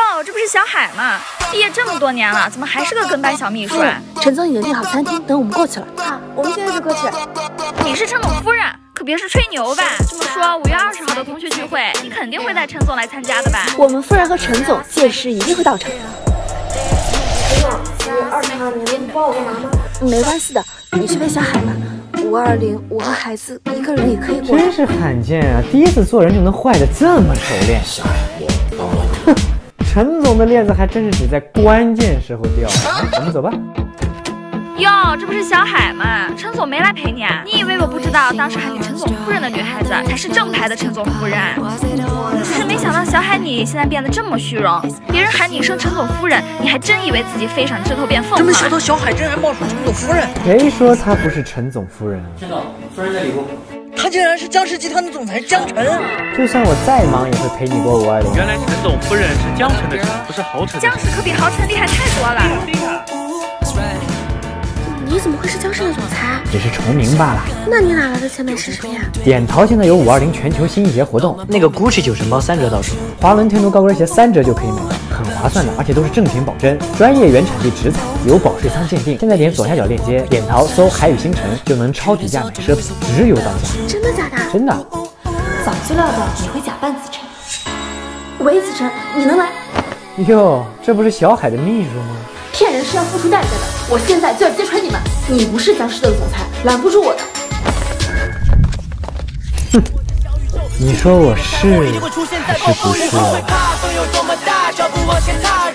哟，这不是小海吗？毕业这么多年了，怎么还是个跟班小秘书啊？陈总已经订好餐厅，等我们过去了。好，我们现在就过去。你是陈总夫人，可别是吹牛吧？这么说，五月二十号的同学聚会，你肯定会带陈总来参加的吧？我们夫人和陈总届时一定会到场。陈总，五月二十号你能帮我个忙吗？没关系的，你去陪小海吧。五二零，我和孩子一个人也可以过。真是罕见啊！第一次做人就能坏的这么熟练。哼，陈总的链子还真是只在关键时候掉。我们走吧。哟，这不是小海吗？陈总没来陪你啊？你以为我不知道？当时喊你陈总夫人的女孩子才是正牌的陈总夫人。可 是没想到小海你现在变得这么虚荣，别人喊你一声陈总夫人，你还真以为自己飞上枝头变凤凰。真没想到小海真还冒充陈总夫人。谁说她不是陈总夫人？陈总，夫人的礼物。他竟然是江氏集团的总裁江辰。就算我再忙，也会陪你过五二零。原来陈总夫人是江晨的辰，不是豪辰。江氏可比豪辰厉害太多了。你怎么会是江氏的总裁？只是重名罢了。那你哪来的钱买奢侈品？点淘现在有五二零全球新一节活动，那个 GUCCI 九成包三折到手，华伦天奴高跟鞋三折就可以买到，很划算的，而且都是正品保真，专业原产地直采，有保税仓鉴定。现在点左下角链接，点淘搜海宇星辰就能超低价买奢品，直邮到家。真的假的？真的。早就料到你会假扮子辰。喂，子辰，你能来？哟，这不是小海的秘书吗？骗人是要付出代价的，我现在就要揭穿你们！你不是江氏的总裁，拦不住我的。哼，你说我是还是不是？much guitar.